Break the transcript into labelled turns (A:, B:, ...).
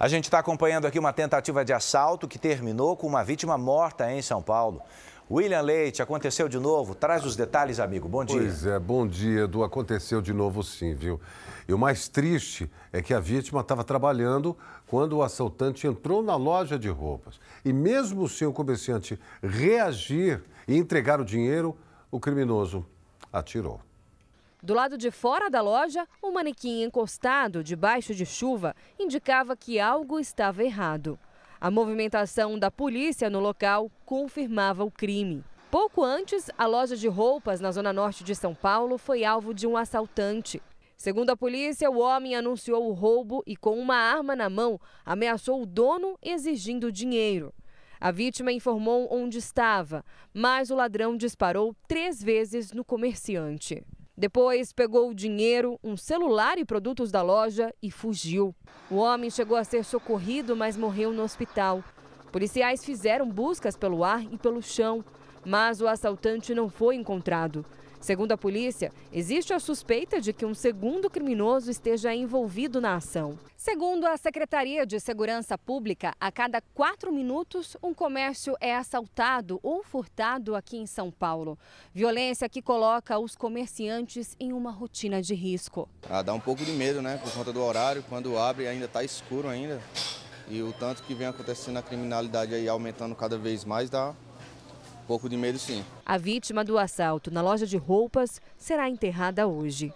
A: A gente está acompanhando aqui uma tentativa de assalto que terminou com uma vítima morta em São Paulo. William Leite, aconteceu de novo? Traz os detalhes, amigo. Bom dia.
B: Pois é, bom dia, Edu. Aconteceu de novo sim, viu? E o mais triste é que a vítima estava trabalhando quando o assaltante entrou na loja de roupas. E mesmo sem o comerciante reagir e entregar o dinheiro, o criminoso atirou.
C: Do lado de fora da loja, um manequim encostado debaixo de chuva indicava que algo estava errado. A movimentação da polícia no local confirmava o crime. Pouco antes, a loja de roupas na zona norte de São Paulo foi alvo de um assaltante. Segundo a polícia, o homem anunciou o roubo e, com uma arma na mão, ameaçou o dono exigindo dinheiro. A vítima informou onde estava, mas o ladrão disparou três vezes no comerciante. Depois pegou o dinheiro, um celular e produtos da loja e fugiu. O homem chegou a ser socorrido, mas morreu no hospital. Policiais fizeram buscas pelo ar e pelo chão, mas o assaltante não foi encontrado. Segundo a polícia, existe a suspeita de que um segundo criminoso esteja envolvido na ação. Segundo a Secretaria de Segurança Pública, a cada quatro minutos um comércio é assaltado ou furtado aqui em São Paulo. Violência que coloca os comerciantes em uma rotina de risco.
D: Ah, dá um pouco de medo, né? Por conta do horário, quando abre ainda está escuro ainda. E o tanto que vem acontecendo a criminalidade aí aumentando cada vez mais dá pouco de medo, sim.
C: A vítima do assalto na loja de roupas será enterrada hoje.